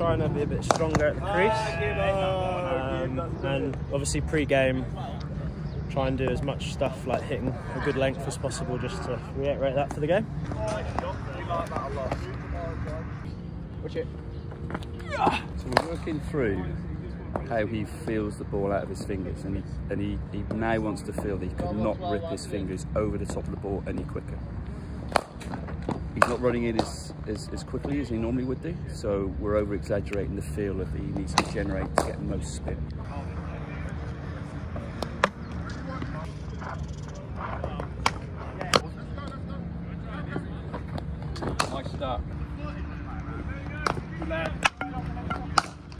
trying to be a bit stronger at the crease. Um, and obviously pre-game, try and do as much stuff like hitting a good length as possible just to reiterate that for the game. Watch it. So we're working through how he feels the ball out of his fingers and he, and he, he now wants to feel that he could not rip his fingers over the top of the ball any quicker he's not running it as, as, as, quickly as he normally would do. So we're over exaggerating the feel that he needs to generate to get most spin. Nice start.